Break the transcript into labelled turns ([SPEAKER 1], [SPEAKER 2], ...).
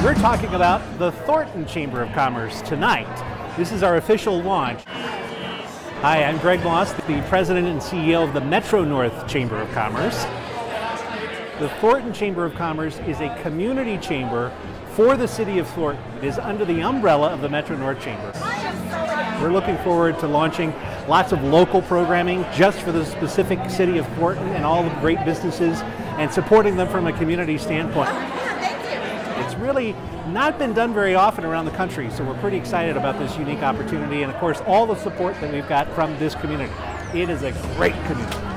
[SPEAKER 1] We're talking about the Thornton Chamber of Commerce tonight. This is our official launch. Hi, I'm Greg Moss, the president and CEO of the Metro North Chamber of Commerce. The Thornton Chamber of Commerce is a community chamber for the city of Thornton. It is under the umbrella of the Metro North Chamber. We're looking forward to launching lots of local programming just for the specific city of Thornton and all the great businesses and supporting them from a community standpoint. It's really not been done very often around the country, so we're pretty excited about this unique opportunity and of course all the support that we've got from this community. It is a great community.